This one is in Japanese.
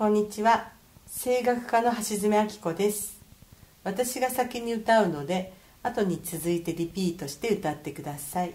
こんにちは。声楽家の橋爪明子です。私が先に歌うので後に続いてリピートして歌ってください。